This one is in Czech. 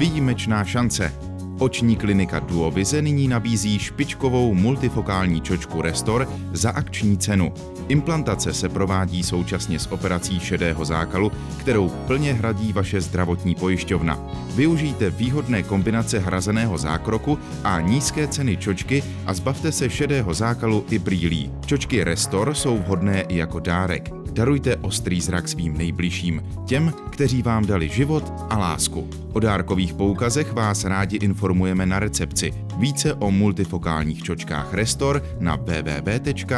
Výjimečná šance. Oční klinika Duovize nyní nabízí špičkovou multifokální čočku Restor za akční cenu. Implantace se provádí současně s operací šedého zákalu, kterou plně hradí vaše zdravotní pojišťovna. Využijte výhodné kombinace hrazeného zákroku a nízké ceny čočky a zbavte se šedého zákalu i brýlí. Čočky Restor jsou vhodné i jako dárek. Darujte ostrý zrak svým nejbližším, těm, kteří vám dali život a lásku. O dárkových poukazech vás rádi informujeme na recepci. Více o multifokálních čočkách Restor na www.restor.cz.